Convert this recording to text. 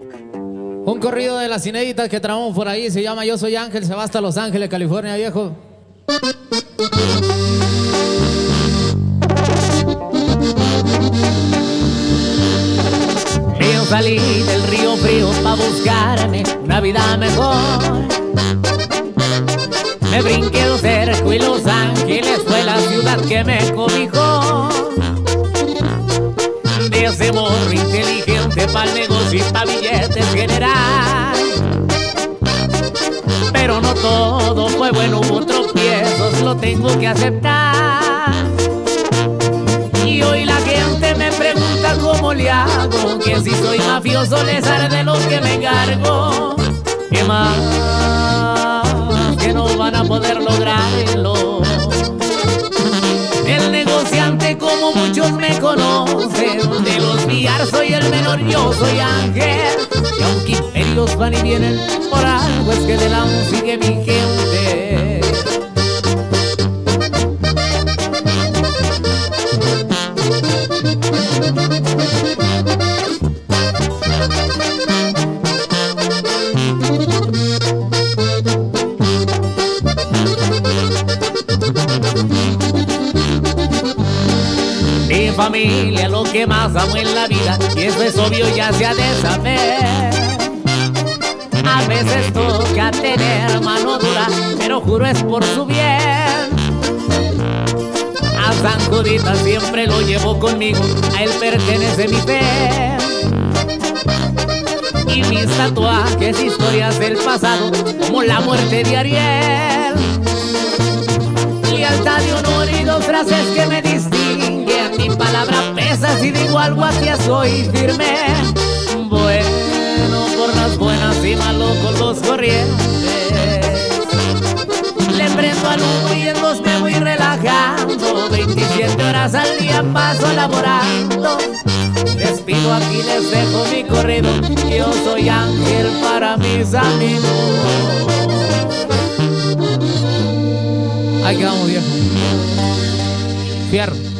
Un corrido de las inéditas que traemos por ahí se llama Yo Soy Ángel, se va hasta Los Ángeles, California, viejo. Yo salí del río frío para buscarme una vida mejor. Me brinqué los cercos y Los Ángeles fue la ciudad que me cobijó. Inteligente para el negocio y para billetes general. Pero no todo fue bueno, hubo tropiezos, lo tengo que aceptar. Y hoy la gente me pregunta cómo le hago, que si soy mafioso les haré de lo que me encargo. ¿Qué más? Que no van a poder lograrlo. Me conocen, de los billar soy el menor, yo soy ángel. Y aunque imperios van y vienen, por algo es que de la sigue mi Mi familia lo que más amo en la vida y eso es obvio ya se ha de saber. A veces toca tener mano dura, pero juro es por su bien. A San Judita siempre lo llevo conmigo, a él pertenece mi fe. Y mis tatuajes, historias del pasado, como la muerte de Ariel. Lealtad y honor y dos frases que algo hacia soy firme. Bueno por las buenas y malo con los corrientes. Le prendo al humo y en dos me voy relajando. 27 horas al día paso laborando. Despido aquí, les dejo mi corrido. Yo soy ángel para mis amigos. Ahí quedamos, viejo. Fierro.